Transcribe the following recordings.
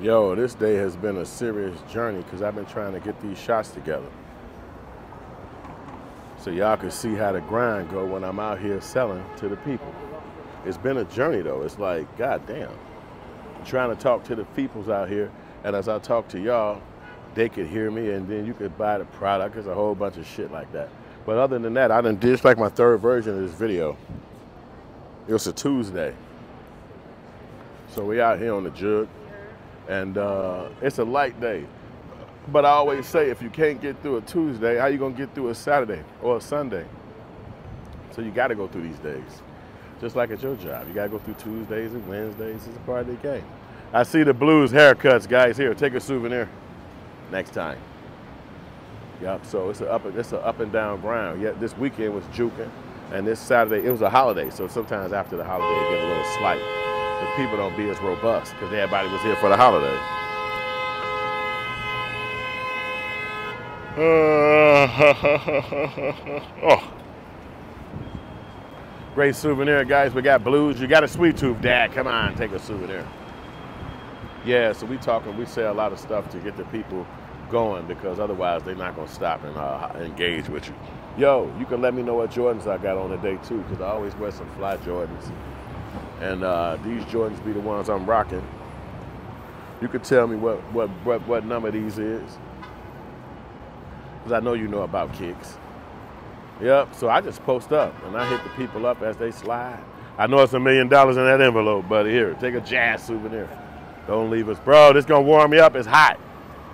Yo, this day has been a serious journey because I've been trying to get these shots together. So y'all can see how the grind go when I'm out here selling to the people. It's been a journey though. It's like, god damn. I'm trying to talk to the peoples out here, and as I talk to y'all, they could hear me, and then you could buy the product. There's a whole bunch of shit like that. But other than that, I done did like my third version of this video. It was a Tuesday. So we out here on the jug and uh, it's a light day. But I always say, if you can't get through a Tuesday, how you gonna get through a Saturday or a Sunday? So you got to go through these days, just like at your job. You got to go through Tuesdays and Wednesdays. It's a part of the game. I see the blues haircuts, guys. Here, take a souvenir. Next time. Yep. So it's a up it's an up and down ground. Yet This weekend was juking, and this Saturday it was a holiday. So sometimes after the holiday, it get a little slight the people don't be as robust because everybody was here for the holiday. oh. Great souvenir, guys. We got blues. You got a sweet tooth, Dad. Come on, take a souvenir. Yeah, so we talking, we say a lot of stuff to get the people going because otherwise they're not going to stop and uh, engage with you. Yo, you can let me know what Jordans I got on today too because I always wear some fly Jordans. And uh, these Jordans be the ones I'm rocking. You could tell me what, what, what, what number these is. Because I know you know about kicks. Yep, so I just post up and I hit the people up as they slide. I know it's a million dollars in that envelope, but here, take a jazz souvenir. Don't leave us. Bro, this gonna warm me up. It's hot.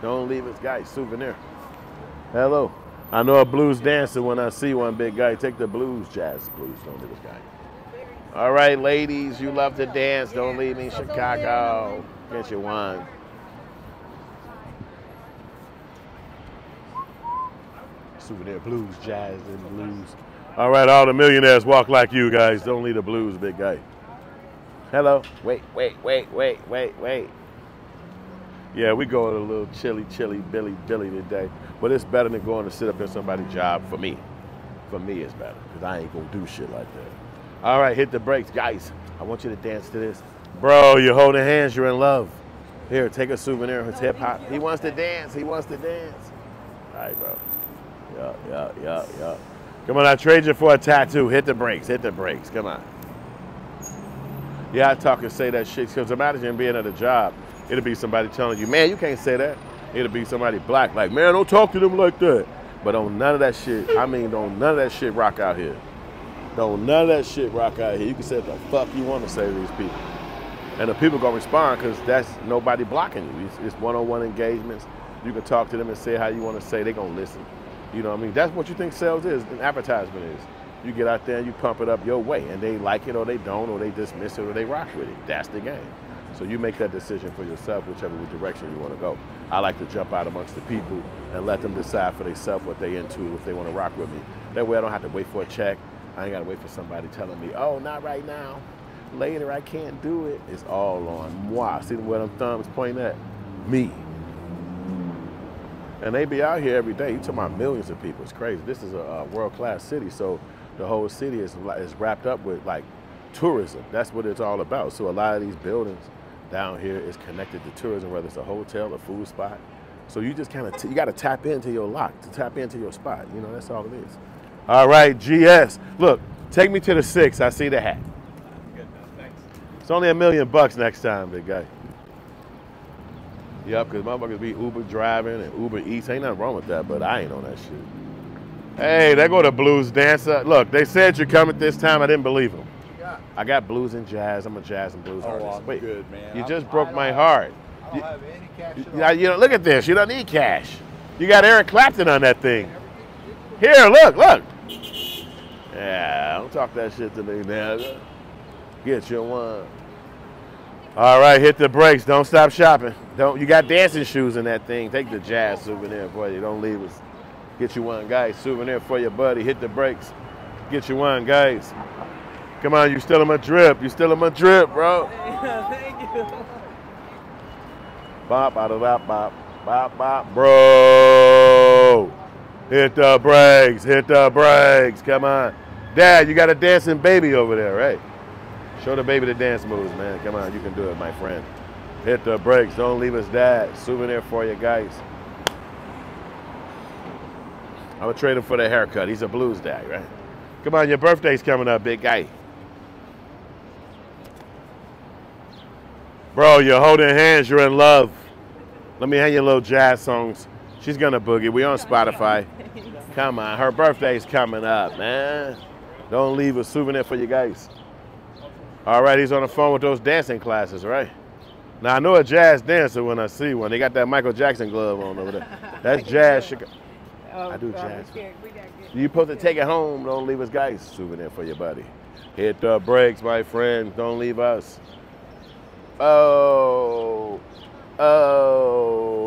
Don't leave us, guys. Souvenir. Hello. I know a blues dancer when I see one big guy. Take the blues, jazz blues. Don't leave us, guys. All right, ladies, you love to dance. Don't leave me, Chicago. Get you one. Souvenir blues, jazz, and blues. All right, all the millionaires walk like you guys. Don't leave the blues, big guy. Hello. Wait, wait, wait, wait, wait, wait. Yeah, we going a little chilly, chilly, Billy, Billy today. But it's better than going to sit up in somebody's job for me. For me, it's better because I ain't going to do shit like that. All right, hit the brakes. Guys, I want you to dance to this. Bro, you're holding hands, you're in love. Here, take a souvenir of his hip hop. He wants to dance, he wants to dance. All right, bro. Yeah, yeah, yeah, yeah. Come on, I trade you for a tattoo. Hit the brakes, hit the brakes. Come on. Yeah, I talk and say that shit because imagine being at a job. It'll be somebody telling you, man, you can't say that. It'll be somebody black, like, man, don't talk to them like that. But on none of that shit, I mean, don't none of that shit rock out here. Don't none of that shit rock out here. You can say the fuck you want to say to these people. And the people gonna respond because that's nobody blocking you. It's, it's, one-on-one engagements. You can talk to them and say how you want to say. They gonna listen. You know what I mean? That's what you think sales is, an advertisement is. You get out there and you pump it up your way, and they like it or they don't, or they dismiss it or they rock with it. That's the game. So you make that decision for yourself, whichever direction you want to go. I like to jump out amongst the people and let them decide for themselves what they into, if they want to rock with me. That way I don't have to wait for a check. I ain't got to wait for somebody telling me, oh, not right now. Later, I can't do it. It's all on moi. See where them thumbs pointing at? Me. And they be out here every day. You talking about millions of people. It's crazy. This is a, a world-class city, so the whole city is, is wrapped up with like tourism. That's what it's all about. So a lot of these buildings down here is connected to tourism, whether it's a hotel, a food spot. So you just kind of, you got to tap into your lock, to tap into your spot. You know, that's all it is. All right, GS. Look, take me to the six. I see the hat. Good, thanks. It's only a million bucks next time, big guy. Yep, because motherfuckers be Uber driving and Uber Eats. Ain't nothing wrong with that, but I ain't on that shit. Hey, they go to blues dancer. Look, they said you're coming this time. I didn't believe them. Got? I got blues and jazz. I'm a jazz and blues oh, artist. I'm Wait, good, man. You I'm, just broke my heart. I don't you, have any cash you, you know, look at this. You don't need cash. You got Eric Clapton on that thing. Here, look, look. Yeah, don't talk that shit to me now. Get your one. All right, hit the brakes. Don't stop shopping. Don't you got dancing shoes in that thing? Take the jazz souvenir for you. Don't leave us. Get you one, guys. Souvenir for your buddy. Hit the brakes. Get you one, guys. Come on, you still in my drip. You still in my drip, bro. Thank you. Bop, bop, bop, bop, bop, bop, bro. Hit the brakes. Hit the brakes. Come on. Dad, you got a dancing baby over there, right? Show the baby the dance moves, man. Come on, you can do it, my friend. Hit the brakes. Don't leave us dad. Souvenir for you guys. I'm gonna trade him for the haircut. He's a blues dad, right? Come on, your birthday's coming up, big guy. Bro, you're holding hands, you're in love. Let me hand you a little jazz songs. She's gonna boogie. We on Spotify. Come on, her birthday's coming up, man. Don't leave a souvenir for you guys. All right, he's on the phone with those dancing classes, right? Now I know a jazz dancer when I see one. They got that Michael Jackson glove on over there. That's jazz. Oh, I do jazz. we can't- we You supposed to take it home. Don't leave us guys. Souvenir for your buddy. Hit the brakes, my friend. Don't leave us. Oh, oh.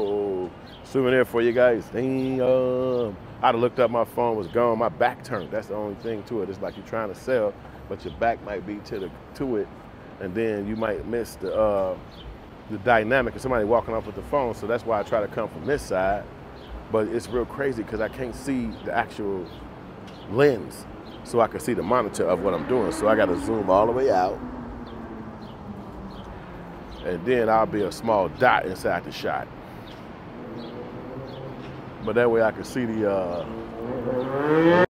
Souvenir for you guys. Damn. I'd have looked up my phone was gone. My back turned. That's the only thing to it. It's like you're trying to sell, but your back might be to the to it, and then you might miss the uh, the dynamic of somebody walking off with the phone. So that's why I try to come from this side. But it's real crazy because I can't see the actual lens, so I can see the monitor of what I'm doing. So I got to zoom all the way out, and then I'll be a small dot inside the shot. But that way I can see the uh,